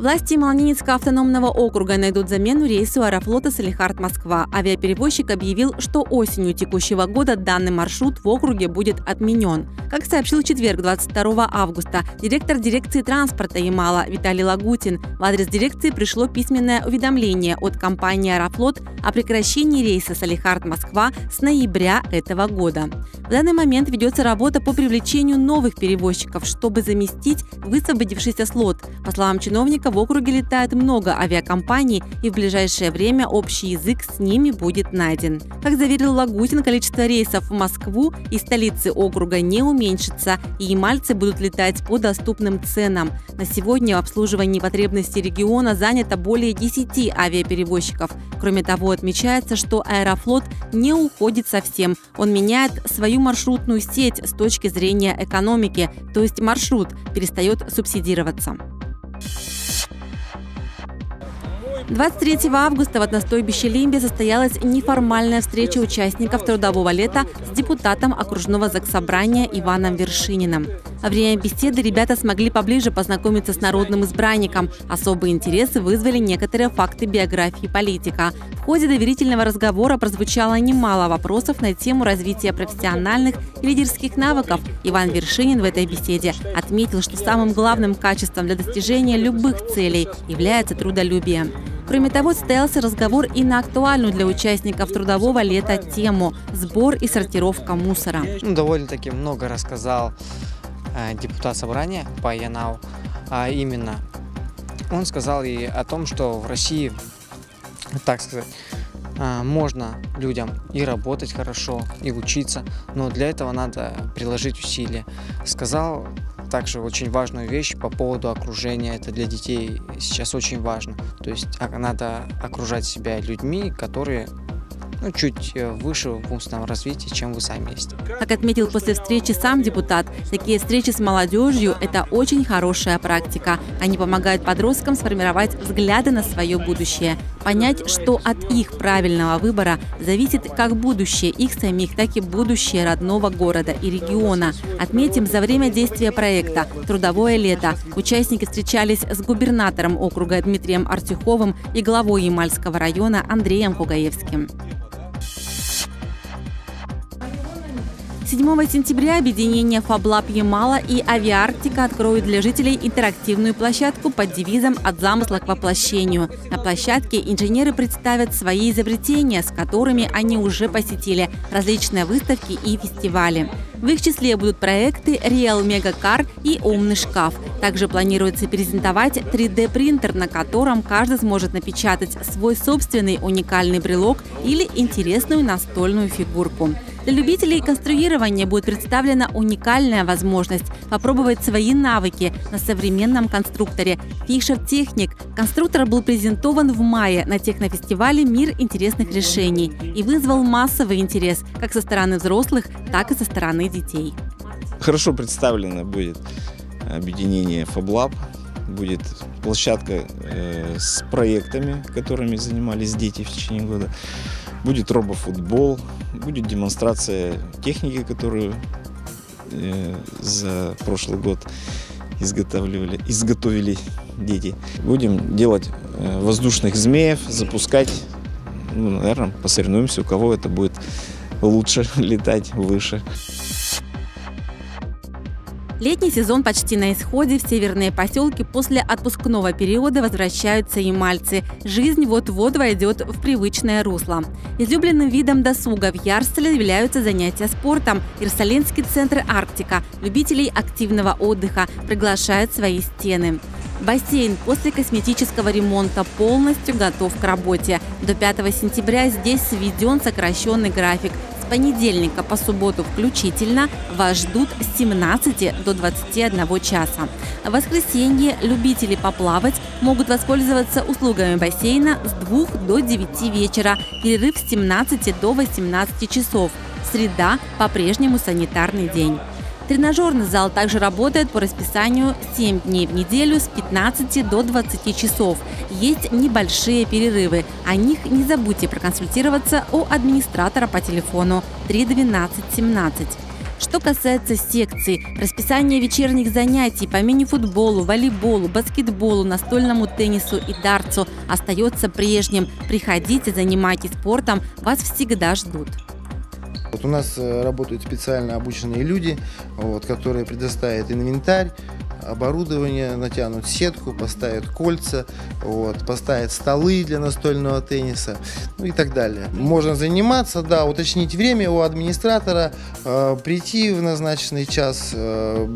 Власти Малнинецкого автономного округа найдут замену рейсу аэрофлота Салихард-Москва. Авиаперевозчик объявил, что осенью текущего года данный маршрут в округе будет отменен. Как сообщил в четверг, 22 августа, директор дирекции транспорта Ямала Виталий Лагутин, в адрес дирекции пришло письменное уведомление от компании «Аэрофлот» о прекращении рейса Салихард-Москва с ноября этого года. В данный момент ведется работа по привлечению новых перевозчиков, чтобы заместить высвободившийся слот. По словам чиновника, в округе летает много авиакомпаний, и в ближайшее время общий язык с ними будет найден. Как заверил Лагутин, количество рейсов в Москву и столицы округа не уменьшится, и ямальцы будут летать по доступным ценам. На сегодня в обслуживании потребностей региона занято более 10 авиаперевозчиков. Кроме того, отмечается, что Аэрофлот не уходит совсем. Он меняет свою маршрутную сеть с точки зрения экономики, то есть маршрут перестает субсидироваться. 23 августа в одностойбище Лимбе состоялась неформальная встреча участников трудового лета с депутатом окружного заксобрания Иваном Вершининым. Во время беседы ребята смогли поближе познакомиться с народным избранником. Особые интересы вызвали некоторые факты биографии политика. В ходе доверительного разговора прозвучало немало вопросов на тему развития профессиональных и лидерских навыков. Иван Вершинин в этой беседе отметил, что самым главным качеством для достижения любых целей является трудолюбие. Кроме того, состоялся разговор и на актуальную для участников трудового лета тему – сбор и сортировка мусора. Ну, довольно-таки много рассказал э, депутат собрания по Янау, а именно он сказал и о том, что в России, так сказать, э, можно людям и работать хорошо, и учиться, но для этого надо приложить усилия. Сказал также очень важную вещь по поводу окружения. Это для детей сейчас очень важно. То есть а, надо окружать себя людьми, которые ну, чуть э, выше в умственном развитии, чем вы сами есть. Как отметил после встречи сам депутат, такие встречи с молодежью – это очень хорошая практика. Они помогают подросткам сформировать взгляды на свое будущее, понять, что от их правильного выбора зависит как будущее их самих, так и будущее родного города и региона. Отметим, за время действия проекта «Трудовое лето» участники встречались с губернатором округа Дмитрием Артюховым и главой Ямальского района Андреем Кугаевским. 7 сентября объединение Фаблаб Ямала и Авиарктика откроют для жителей интерактивную площадку под девизом «От замысла к воплощению». На площадке инженеры представят свои изобретения, с которыми они уже посетили различные выставки и фестивали. В их числе будут проекты Real Car и Умный шкаф. Также планируется презентовать 3D-принтер, на котором каждый сможет напечатать свой собственный уникальный брелок или интересную настольную фигурку. Для любителей конструирования будет представлена уникальная возможность попробовать свои навыки на современном конструкторе Fisher Technic. Конструктор был презентован в мае на технофестивале «Мир интересных решений» и вызвал массовый интерес как со стороны взрослых, так и со стороны детей. Хорошо представлено будет объединение FabLab, будет площадка э, с проектами, которыми занимались дети в течение года будет робофутбол, будет демонстрация техники, которую э, за прошлый год изготавливали, изготовили дети. Будем делать э, воздушных змеев, запускать, ну, наверное, посоревнуемся, у кого это будет лучше летать выше. Летний сезон почти на исходе. В северные поселки после отпускного периода возвращаются ямальцы. Жизнь вот-вот войдет в привычное русло. Излюбленным видом досуга в Ярстеле являются занятия спортом. Иерусалимский центр «Арктика» любителей активного отдыха приглашает свои стены. Бассейн после косметического ремонта полностью готов к работе. До 5 сентября здесь сведен сокращенный график понедельника по субботу включительно вас ждут с 17 до 21 часа. В воскресенье любители поплавать могут воспользоваться услугами бассейна с 2 до 9 вечера, перерыв с 17 до 18 часов. Среда по-прежнему санитарный день. Тренажерный зал также работает по расписанию 7 дней в неделю с 15 до 20 часов. Есть небольшие перерывы. О них не забудьте проконсультироваться у администратора по телефону 312 17. Что касается секций, расписание вечерних занятий по мини-футболу, волейболу, баскетболу, настольному теннису и дартсу остается прежним. Приходите, занимайтесь спортом, вас всегда ждут. Вот у нас э, работают специально обученные люди, вот, которые предоставят инвентарь, оборудование, натянут сетку, поставят кольца, вот, поставят столы для настольного тенниса, ну и так далее. Можно заниматься, да, уточнить время у администратора, э, прийти в назначенный час, э,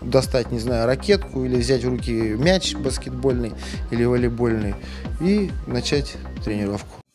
достать, не знаю, ракетку или взять в руки мяч баскетбольный или волейбольный и начать тренировку.